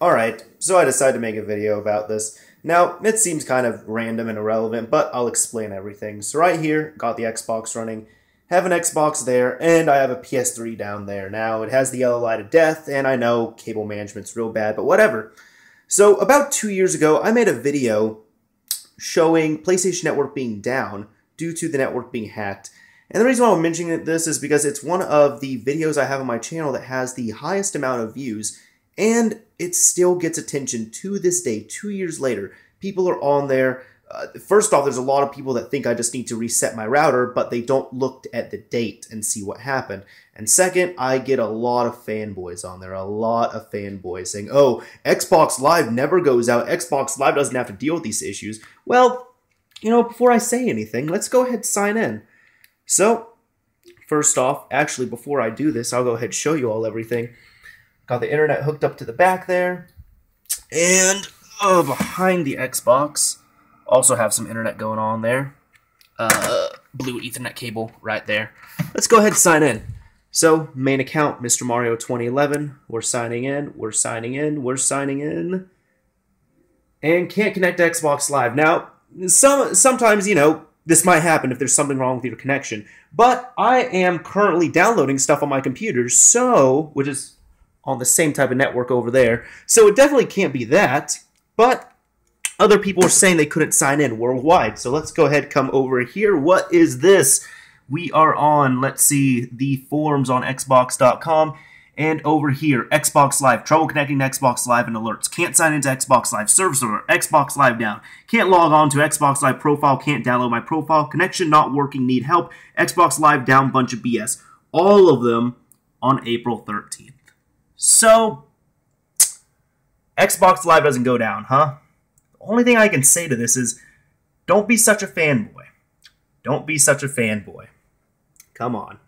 Alright, so I decided to make a video about this. Now, it seems kind of random and irrelevant, but I'll explain everything. So right here, got the Xbox running, have an Xbox there, and I have a PS3 down there. Now, it has the yellow light of death, and I know cable management's real bad, but whatever. So about two years ago, I made a video showing PlayStation Network being down due to the network being hacked. And the reason why I'm mentioning this is because it's one of the videos I have on my channel that has the highest amount of views and it still gets attention to this day, two years later. People are on there. Uh, first off, there's a lot of people that think I just need to reset my router, but they don't look at the date and see what happened. And second, I get a lot of fanboys on there, a lot of fanboys saying, oh, Xbox Live never goes out. Xbox Live doesn't have to deal with these issues. Well, you know, before I say anything, let's go ahead sign in. So, first off, actually, before I do this, I'll go ahead show you all everything. Got the internet hooked up to the back there. And uh, behind the Xbox, also have some internet going on there. Uh, blue Ethernet cable right there. Let's go ahead and sign in. So, main account, Mr. Mario 2011. We're signing in, we're signing in, we're signing in. And can't connect to Xbox Live. Now, some sometimes, you know, this might happen if there's something wrong with your connection. But I am currently downloading stuff on my computer, so, which is on the same type of network over there. So it definitely can't be that. But other people are saying they couldn't sign in worldwide. So let's go ahead come over here. What is this? We are on, let's see, the forums on Xbox.com. And over here, Xbox Live. Trouble connecting to Xbox Live and alerts. Can't sign into Xbox Live. Server server. Xbox Live down. Can't log on to Xbox Live profile. Can't download my profile. Connection not working. Need help. Xbox Live down. Bunch of BS. All of them on April 13th. So, Xbox Live doesn't go down, huh? The only thing I can say to this is don't be such a fanboy. Don't be such a fanboy. Come on.